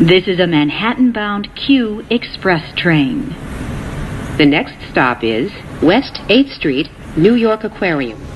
This is a Manhattan-bound Q Express train. The next stop is West 8th Street, New York Aquarium.